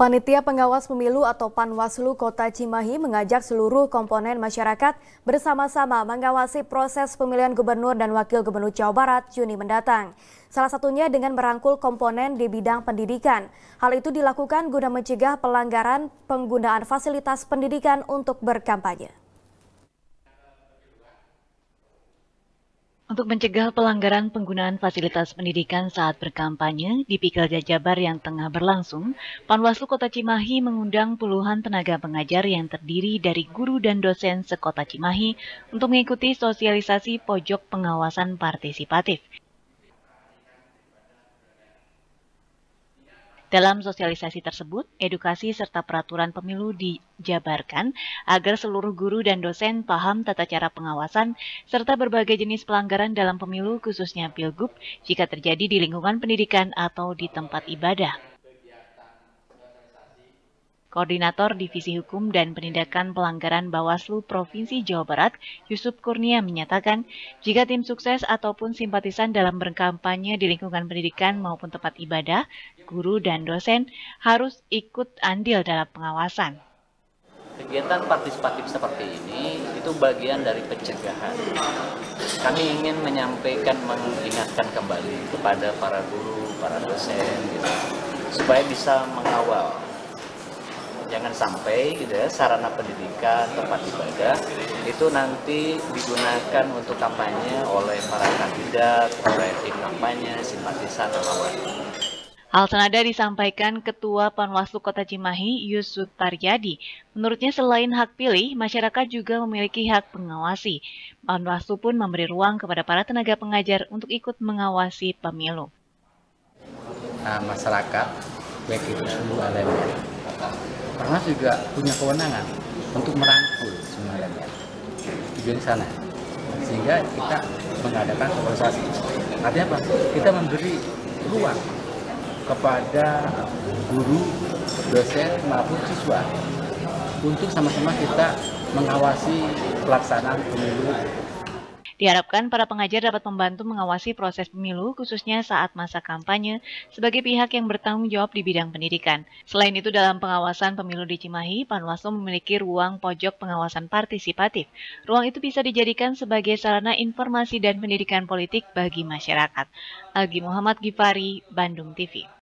Panitia Pengawas Pemilu atau Panwaslu Kota Cimahi mengajak seluruh komponen masyarakat bersama-sama mengawasi proses pemilihan gubernur dan wakil gubernur Jawa Barat Juni mendatang. Salah satunya dengan merangkul komponen di bidang pendidikan. Hal itu dilakukan guna mencegah pelanggaran penggunaan fasilitas pendidikan untuk berkampanye. Untuk mencegah pelanggaran penggunaan fasilitas pendidikan saat berkampanye di Pikal Jabar yang tengah berlangsung, Panwaslu Kota Cimahi mengundang puluhan tenaga pengajar yang terdiri dari guru dan dosen sekota Cimahi untuk mengikuti sosialisasi pojok pengawasan partisipatif. Dalam sosialisasi tersebut, edukasi serta peraturan pemilu dijabarkan agar seluruh guru dan dosen paham tata cara pengawasan serta berbagai jenis pelanggaran dalam pemilu khususnya pilgub jika terjadi di lingkungan pendidikan atau di tempat ibadah. Koordinator Divisi Hukum dan Penindakan Pelanggaran Bawaslu Provinsi Jawa Barat, Yusuf Kurnia menyatakan, jika tim sukses ataupun simpatisan dalam berkampanye di lingkungan pendidikan maupun tempat ibadah, guru dan dosen harus ikut andil dalam pengawasan. Kegiatan partisipatif seperti ini itu bagian dari pencegahan. Kami ingin menyampaikan, mengingatkan kembali kepada para guru, para dosen, gitu, supaya bisa mengawal jangan sampai gitu ya sarana pendidikan tempat ibadah itu nanti digunakan untuk kampanye oleh para kandidat oleh tim kampanye simpatisan lawan. Hal senada disampaikan Ketua Panwaslu Kota Cimahi, Yusuf Taryadi. Menurutnya selain hak pilih, masyarakat juga memiliki hak pengawasi. Panwaslu pun memberi ruang kepada para tenaga pengajar untuk ikut mengawasi pemilu. Nah, masyarakat, baik itu seluruh elemen, Komnas juga punya kewenangan untuk merangkul elemen tujuan sana. Sehingga kita mengadakan sosialisasi. Artinya apa? Kita memberi ruang kepada guru dosen maupun siswa untuk sama-sama kita mengawasi pelaksanaan pemilu Diharapkan para pengajar dapat membantu mengawasi proses pemilu khususnya saat masa kampanye sebagai pihak yang bertanggung jawab di bidang pendidikan. Selain itu dalam pengawasan pemilu di Cimahi, Panwaslu memiliki ruang pojok pengawasan partisipatif. Ruang itu bisa dijadikan sebagai sarana informasi dan pendidikan politik bagi masyarakat. Algi Muhammad Gifari, Bandung TV.